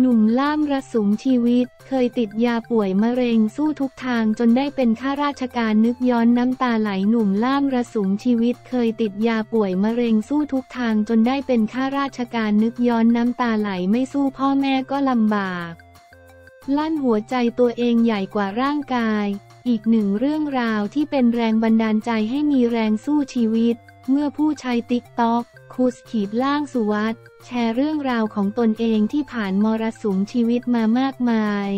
หนุ่มล่ามระสุมชีวิต เคยติดยาป่วยมะเร็งสู้ทุกทางจนได้เป็นข้าราชการนึกย้อนน้ำตาไหลหนุ่มล่ามระสุมชีวิต เคยติดยาป่วยมะเร็งสู้ทุกทางจนได้เป็นข้าราชการนึกย้อนน้ำตาไหลไม่สู้พ่อแม่ก็ลำบาก ลั่นหัวใจตัวเองใหญ่กว่าร่างกาย อีกหนึ่งเรื่องราวที่เป็นแรงบันดาลใจให้มีแรงสู้ชีวิต เมื่อผู้ใช้ติ๊กต็อกคูสขีดล่างสุวัตแชร์เรื่องราวของตนเองที่ผ่านมรสุมชีวิตมามากมาย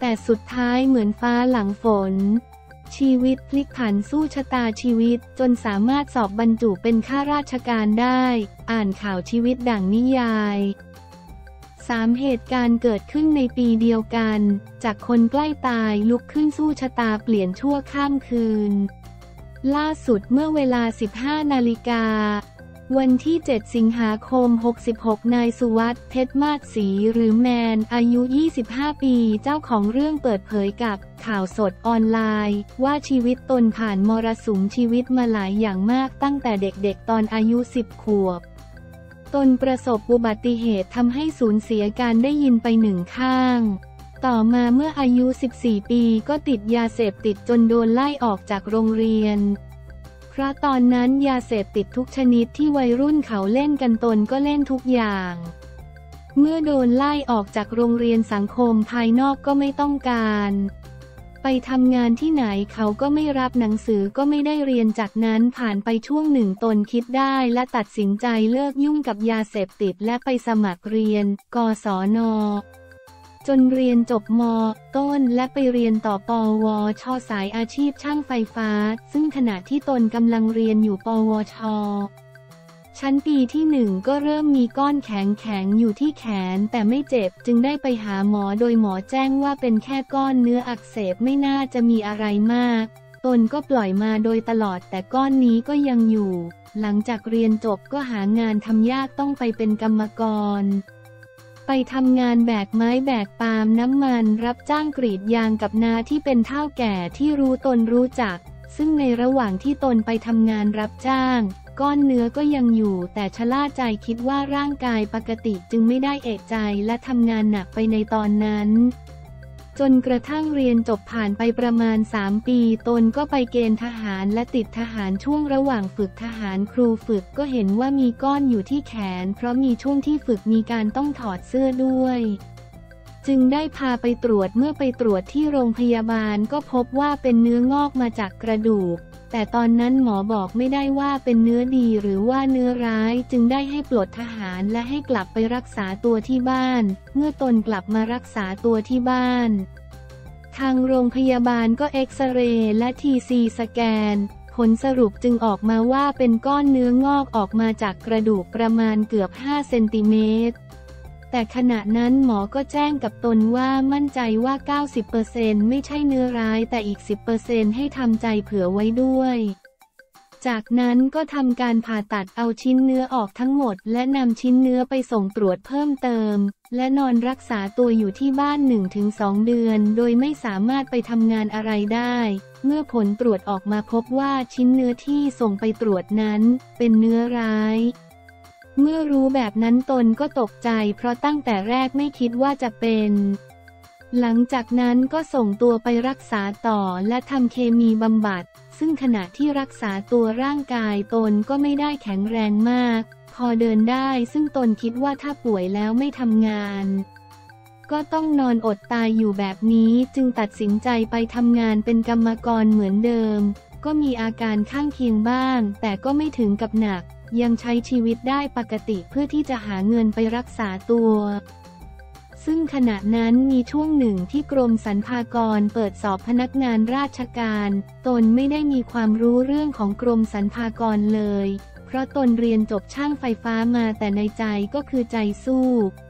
แต่สุดท้ายเหมือนฟ้าหลังฝน ชีวิตพลิกผันสู้ชะตาชีวิตจนสามารถสอบบรรจุเป็นข้าราชการได้ อ่านข่าวชีวิตดังนิยาย สามเหตุการณ์เกิดขึ้นในปีเดียวกัน จากคนใกล้ตายลุกขึ้นสู้ชะตาเปลี่ยนชั่วข้ามคืน ล่าสุดเมื่อเวลา 15 นาฬิกา วันที่ 7 สิงหาคม 66 นายสุวัสด์เพชรมาศศรีหรือแมน อายุ 25 ปีเจ้าของเรื่องเปิดเผยกับข่าวสดออนไลน์ ว่าชีวิตตนผ่านมรสุมชีวิตมาหลายอย่างมากตั้งแต่เด็กๆตอนอายุ 10 ขวบ ตนประสบอุบัติเหตุทำให้สูญเสียการได้ยินไปหนึ่งข้าง ต่อมาเมื่ออายุ 14 ปีก็ติดยาเสพติดจนโดนไล่ออกจากโรงเรียน เพราะตอนนั้นยาเสพติดทุกชนิดที่วัยรุ่นเขาเล่นกันตนก็เล่นทุกอย่าง เมื่อโดนไล่ออกจากโรงเรียนสังคมภายนอกก็ไม่ต้องการ ไปทำงานที่ไหนเขาก็ไม่รับหนังสือก็ไม่ได้เรียนจากนั้นผ่านไปช่วงหนึ่งตนคิดได้และตัดสินใจเลิกยุ่งกับยาเสพติดและไปสมัครเรียน กศนจนเรียนจบม ต้นและไปเรียนต่อปวช สายอาชีพช่างไฟฟ้า ซึ่งขณะที่ตนกำลังเรียนอยู่ปวช ชั้นปีที่หนึ่งก็เริ่มมีก้อนแข็งแข็งอยู่ที่แขนแต่ไม่เจ็บจึงได้ไปหาหมอโดยหมอแจ้งว่าเป็นแค่ก้อนเนื้ออักเสบไม่น่าจะมีอะไรมาก ตนก็ปล่อยมาโดยตลอดแต่ก้อนนี้ก็ยังอยู่ หลังจากเรียนจบก็หางานทำยากต้องไปเป็นกรรมกร ไปทำงานแบกไม้แบกปาล์มน้ำมันรับจ้างกรีดยางกับนาที่เป็นเท่าแก่ที่รู้ตนรู้จัก ซึ่งในระหว่างที่ตนไปทำงานรับจ้าง ก้อนเนื้อก็ยังอยู่ แต่ชะล่าใจคิดว่าร่างกายปกติจึงไม่ได้เอกใจและทำงานหนักไปในตอนนั้นจนกระทั่งเรียนจบผ่านไปประมาณ 3 ปี ตนก็ไปเกณฑ์ทหารและติดทหารช่วงระหว่างฝึกทหารครูฝึกก็เห็นว่ามีก้อนอยู่ที่แขน เพราะมีช่วงที่ฝึกมีการต้องถอดเสื้อด้วย จึงได้พาไปตรวจเมื่อไปตรวจที่โรงพยาบาลก็พบว่าเป็นเนื้องอกมาจากกระดูก แต่ตอนนั้นหมอบอกไม่ได้ว่าเป็นเนื้อดีหรือว่าเนื้อร้ายจึงได้ให้ปลดทหารและให้กลับไปรักษาตัวที่บ้าน เมื่อตนกลับมารักษาตัวที่บ้าน ทางโรงพยาบาลก็เอ็กซเรย์และทีซีสแกน ผลสรุปจึงออกมาว่าเป็นก้อนเนื้องอกออกมาจากกระดูกประมาณเกือบ 5 เซนติเมตร แต่ขณะนั้นหมอก็แจ้งกับตนว่ามั่นใจว่า 90%ไม่ใช่เนื้อร้ายแต่อีก 10%ให้ทำใจเผื่อไว้ด้วย จากนั้นก็ทำการผ่าตัดเอาชิ้นเนื้อออกทั้งหมด และนำชิ้นเนื้อไปส่งตรวจเพิ่มเติม และนอนรักษาตัวอยู่ที่บ้าน 1-2 เดือน โดยไม่สามารถไปทำงานอะไรได้ เมื่อผลตรวจออกมาพบว่าชิ้นเนื้อที่ส่งไปตรวจนั้น เป็นเนื้อร้าย เมื่อรู้แบบนั้นตนก็ตกใจ เพราะตั้งแต่แรกไม่คิดว่าจะเป็น หลังจากนั้นก็ส่งตัวไปรักษาต่อและทำเคมีบำบัด ซึ่งขณะที่รักษาตัวร่างกายตนก็ไม่ได้แข็งแรงมาก พอเดินได้ซึ่งตนคิดว่าถ้าป่วยแล้วไม่ทำงาน ก็ต้องนอนอดตายอยู่แบบนี้จึงตัดสินใจไปทำงานเป็นกรรมกรเหมือนเดิม ก็มีอาการข้างเคียงบ้าง แต่ก็ไม่ถึงกับหนัก ยังใช้ชีวิตได้ปกติเพื่อที่จะหาเงินไปรักษาตัว ซึ่งขณะนั้นมีช่วงหนึ่งที่กรมสรรพากรเปิดสอบพนักงานราชการ ตนไม่ได้มีความรู้เรื่องของกรมสรรพากรเลย เพราะตนเรียนจบช่างไฟฟ้ามาแต่ในใจก็คือใจสู้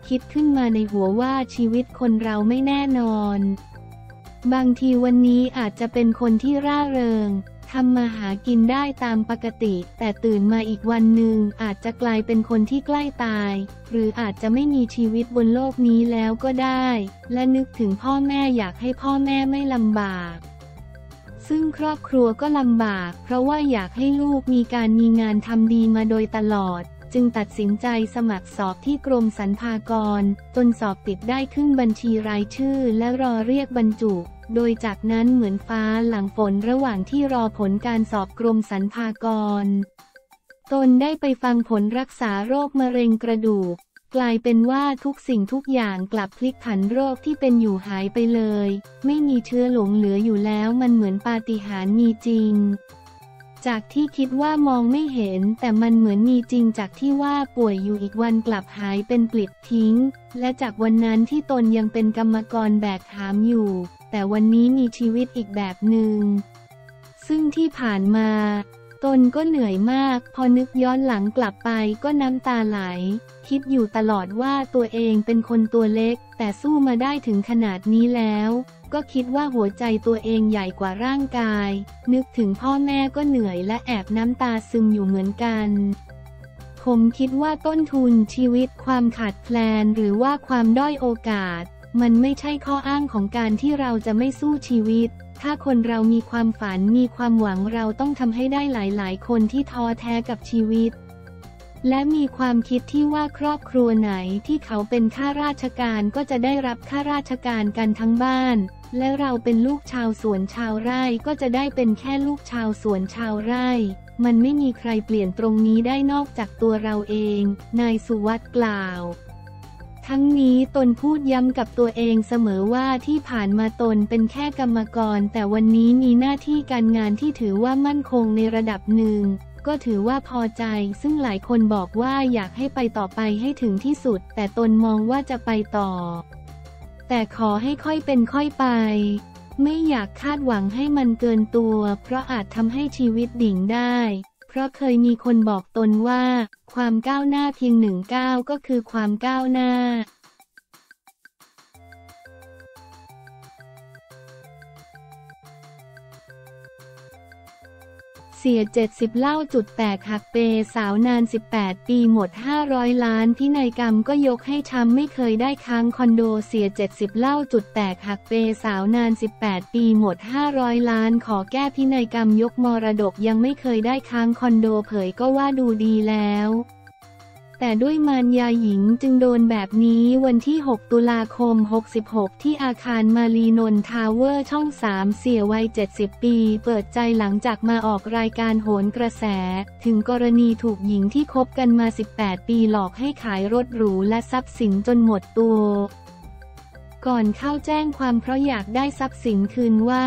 คิดขึ้นมาในหัวว่าชีวิตคนเราไม่แน่นอน บางทีวันนี้อาจจะเป็นคนที่ร่าเริง ทำมาหากินได้ตามปกติ แต่ตื่นมาอีกวันหนึ่งอาจจะกลายเป็นคนที่ใกล้ตาย หรืออาจจะไม่มีชีวิตบนโลกนี้แล้วก็ได้ และนึกถึงพ่อแม่อยากให้พ่อแม่ไม่ลำบาก ซึ่งครอบครัวก็ลำบาก เพราะว่าอยากให้ลูกมีการมีงานทำดีมาโดยตลอด จึงตัดสินใจสมัครสอบที่กรมสรรพากร จนสอบติดได้ขึ้นบัญชีรายชื่อและรอเรียกบรรจุ โดยจากนั้นเหมือนฟ้าหลังฝนระหว่างที่รอผลการสอบกรมสรรพากร ตนได้ไปฟังผลรักษาโรคมะเร็งกระดูก กลายเป็นว่าทุกสิ่งทุกอย่างกลับพลิกผันโรคที่เป็นอยู่หายไปเลย ไม่มีเชื้อหลงเหลืออยู่แล้วมันเหมือนปาฏิหาริย์มีจริงจากที่คิดว่ามองไม่เห็น แต่มันเหมือนมีจริงจากที่ว่าป่วยอยู่อีกวันกลับหายเป็นปลิดทิ้ง และจากวันนั้นที่ตนยังเป็นกรรมกรแบกหามอยู่ แต่วันนี้มีชีวิตอีกแบบหนึ่ง ซึ่งที่ผ่านมา ตนก็เหนื่อยมาก พอนึกย้อนหลังกลับไปก็น้ำตาไหล คิดอยู่ตลอดว่าตัวเองเป็นคนตัวเล็ก แต่สู้มาได้ถึงขนาดนี้แล้ว ก็คิดว่าหัวใจตัวเองใหญ่กว่าร่างกาย นึกถึงพ่อแม่ก็เหนื่อยและแอบน้ำตาซึมอยู่เหมือนกันผมคิดว่าต้นทุนชีวิตความขาดแคลนหรือว่าความด้อยโอกาส มันไม่ใช่ข้ออ้างของการที่เราจะไม่สู้ชีวิต ถ้าคนเรามีความฝันมีความหวังเราต้องทำให้ได้หลายๆ คนที่ท้อแท้กับชีวิต และมีความคิดที่ว่าครอบครัวไหนที่เขาเป็นข้าราชการก็จะได้รับข้าราชการกันทั้งบ้าน และเราเป็นลูกชาวสวนชาวไร่ก็จะได้เป็นแค่ลูกชาวสวนชาวไร่มันไม่มีใครเปลี่ยนตรงนี้ได้นอกจากตัวเราเอง นายสุวัตกล่าว ทั้งนี้ตนพูดย้ำกับตัวเองเสมอว่าที่ผ่านมาตนเป็นแค่กรรมกร แต่วันนี้มีหน้าที่การงานที่ถือว่ามั่นคงในระดับหนึ่ง ก็ถือว่าพอใจ ซึ่งหลายคนบอกว่าอยากให้ไปต่อไปให้ถึงที่สุด แต่ตนมองว่าจะไปต่อ แต่ขอให้ค่อยเป็นค่อยไป ไม่อยากคาดหวังให้มันเกินตัว เพราะอาจทำให้ชีวิตดิ่งได้ ราะเคยมีคนบอกตนว่า ความก้าวหน้าเพียงหนึ่งก้าวก็คือความก้าวหน้า เสี่ย 70 เล่าจุดแตกหักเปย์สาวนาน 18 ปีหมด 500 ล้านพินัยกรรมก็ยกให้ช้ำไม่เคยได้ค้างคอนโดเสี่ย 70 เล่าจุดแตกหักเปย์สาวนาน 18 ปีหมด 500 ล้าน ขอแก้พินัยกรรมยกมรดกยังไม่เคยได้ค้างคอนโดเผยก็ว่าดูดีแล้ว แต่ด้วยมารยาหญิงจึงโดนแบบนี้วันที่ 6 ตุลาคม 66 ที่อาคารมาลีนนท์ทาวเวอร์ช่อง 3 เสียวัย 70 ปี เปิดใจหลังจากมาออกรายการโหนกระแส ถึงกรณีถูกหญิงที่คบกันมา 18 ปีหลอกให้ขายรถหรูและทรัพย์สินจนหมดตัว ก่อนเข้าแจ้งความเพราะอยากได้ทรัพย์สินคืนว่า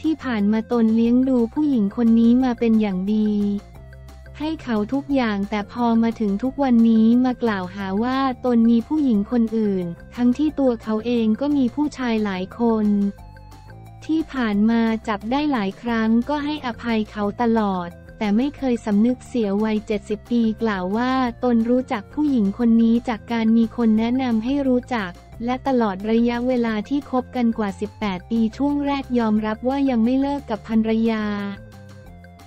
ที่ผ่านมาตนเลี้ยงดูผู้หญิงคนนี้มาเป็นอย่างดี ให้เขาทุกอย่างแต่พอมาถึงทุกวันนี้มากล่าวหาว่าตนมีผู้หญิงคนอื่น ทั้งที่ตัวเขาเองก็มีผู้ชายหลายคน ที่ผ่านมาจับได้หลายครั้งก็ให้อภัยเขาตลอด แต่ไม่เคยสำนึกเสียวัย 70 ปีกล่าวว่าตนรู้จักผู้หญิงคนนี้จากการมีคนแนะนำให้รู้จักและตลอดระยะเวลาที่คบกันกว่า 18 ปีช่วงแรกยอมรับว่ายังไม่เลิกกับภรรยา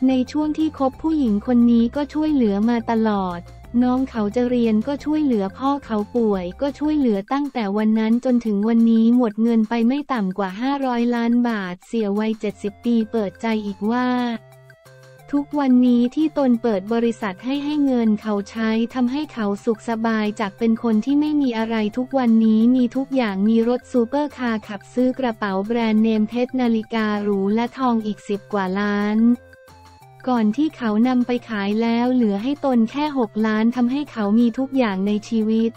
ในช่วงที่คบผู้หญิงคนนี้ก็ช่วยเหลือมาตลอด น้องเขาจะเรียนก็ช่วยเหลือพ่อเขาป่วย ก็ช่วยเหลือตั้งแต่วันนั้นจนถึงวันนี้หมดเงินไปไม่ต่ำกว่า 500 ล้านบาท เสี่ยวัย 70 ปีเปิดใจอีกว่าทุกวันนี้ที่ตนเปิดบริษัทให้ให้เงินเขาใช้ทำให้เขาสุขสบายจากเป็นคนที่ไม่มีอะไรทุกวันนี้มีทุกอย่างมีรถซูเปอร์คาร์ขับซื้อกระเป๋าแบรนด์เนมเพชรนาฬิกาหรูและทองอีกสิบกว่าล้าน ก่อนที่เขานำไปขายแล้วเหลือให้ตนแค่ 6 ล้านทำให้เขามีทุกอย่างในชีวิต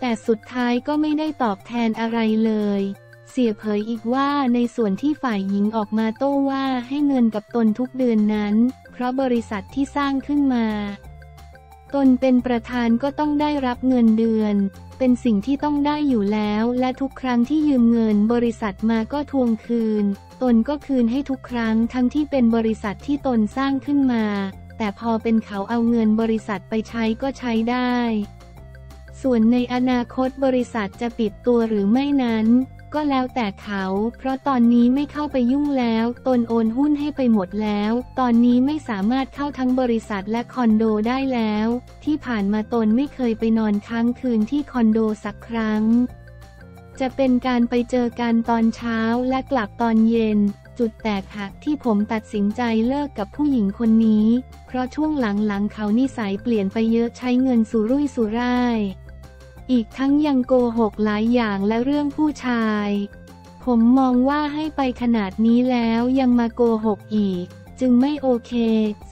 แต่สุดท้ายก็ไม่ได้ตอบแทนอะไรเลย เสียเผยอีกว่าในส่วนที่ฝ่ายหญิงออกมาโต้ว่าให้เงินกับตนทุกเดือนนั้น เพราะบริษัทที่สร้างขึ้นมา ตนเป็นประธานก็ต้องได้รับเงินเดือน เป็นสิ่งที่ต้องได้อยู่แล้ว และทุกครั้งที่ยืมเงินบริษัทมาก็ทวงคืน ตนก็คืนให้ทุกครั้งทั้งที่เป็นบริษัทที่ตนสร้างขึ้นมา แต่พอเป็นเขาเอาเงินบริษัทไปใช้ก็ใช้ได้ ส่วนในอนาคตบริษัทจะปิดตัวหรือไม่นั้น ก็แล้วแต่เขา เพราะตอนนี้ไม่เข้าไปยุ่งแล้ว ตนโอนหุ้นให้ไปหมดแล้ว ตอนนี้ไม่สามารถเข้าทั้งบริษัทและคอนโดได้แล้ว ที่ผ่านมาตนไม่เคยไปนอนค้างคืนที่คอนโดสักครั้ง จะเป็นการไปเจอกันตอนเช้าและกลับตอนเย็น จุดแตกหักที่ผมตัดสินใจเลิกกับผู้หญิงคนนี้ เพราะช่วงหลังๆเขานิสัยเปลี่ยนไปเยอะใช้เงินสุรุ่ยสุร่าย อีกทั้งยังโกหกหลายอย่างและเรื่องผู้ชาย ผมมองว่าให้ไปขนาดนี้แล้วยังมาโกหกอีก จึงไม่โอเค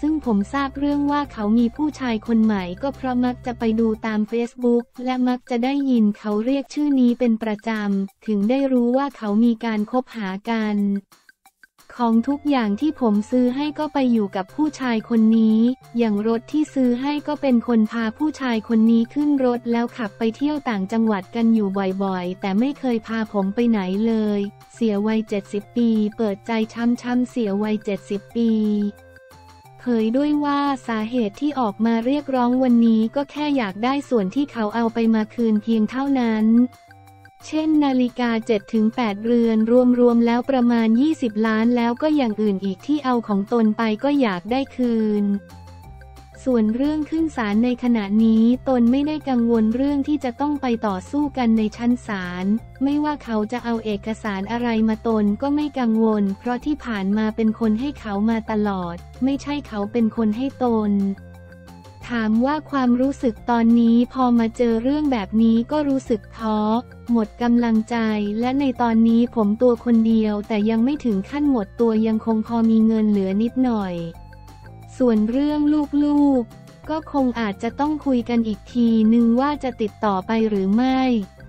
ซึ่งผมทราบเรื่องว่าเขามีผู้ชายคนใหม่ก็เพราะมักจะไปดูตาม Facebook และมักจะได้ยินเขาเรียกชื่อนี้เป็นประจำ ถึงได้รู้ว่าเขามีการคบหากัน ของทุกอย่างที่ผมซื้อให้ก็ไปอยู่กับผู้ชายคนนี้ อย่างรถที่ซื้อให้ก็เป็นคนพาผู้ชายคนนี้ขึ้นรถแล้วขับไปเที่ยวต่างจังหวัดกันอยู่บ่อยๆ แต่ไม่เคยพาผมไปไหนเลย เสียวัย 70 ปี เปิดใจช้ำๆเสียวัย 70 ปีเผยด้วยว่าสาเหตุที่ออกมาเรียกร้องวันนี้ก็แค่อยากได้ส่วนที่เขาเอาไปมาคืนเพียงเท่านั้น เช่นนาฬิกา 7-8 เรือนรวมๆแล้วประมาณ 20 ล้านแล้วก็อย่างอื่นอีกที่เอาของตนไปก็อยากได้คืน ส่วนเรื่องขึ้นศาลในขณะนี้ตนไม่ได้กังวลเรื่องที่จะต้องไปต่อสู้กันในชั้นศาล ไม่ว่าเขาจะเอาเอกสารอะไรมาตนก็ไม่กังวล เพราะที่ผ่านมาเป็นคนให้เขามาตลอด ไม่ใช่เขาเป็นคนให้ตน ถามว่าความรู้สึกตอนนี้พอมาเจอเรื่องแบบนี้ก็รู้สึกท้อ หมดกำลังใจ และในตอนนี้ผมตัวคนเดียวแต่ยังไม่ถึงขั้นหมดตัวยังคงพอมีเงินเหลือนิดหน่อย ส่วนเรื่องลูกๆ ก็คงอาจจะต้องคุยกันอีกทีนึงว่าจะติดต่อไปหรือไม่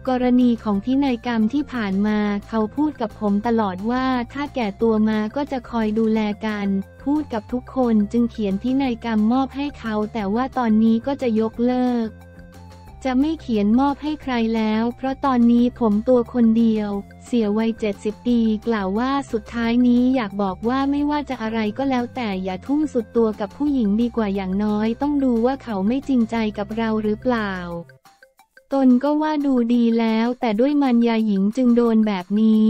กรณีของพินัยกรรมที่ผ่านมา เขาพูดกับผมตลอดว่าถ้าแก่ตัวมาก็จะคอยดูแลกัน พูดกับทุกคนจึงเขียนพินัยกรรมมอบให้เขา แต่ว่าตอนนี้ก็จะยกเลิก จะไม่เขียนมอบให้ใครแล้ว เพราะตอนนี้ผมตัวคนเดียว เสียวัย 70 ปี กล่าวว่าสุดท้ายนี้อยากบอกว่าไม่ว่าจะอะไรก็แล้วแต่อย่าทุ่มสุดตัวกับผู้หญิงดีกว่าอย่างน้อย ต้องดูว่าเขาไม่จริงใจกับเราหรือเปล่า ตนก็ว่าดูดีแล้วแต่ด้วยมันยาหญิงจึงโดนแบบนี้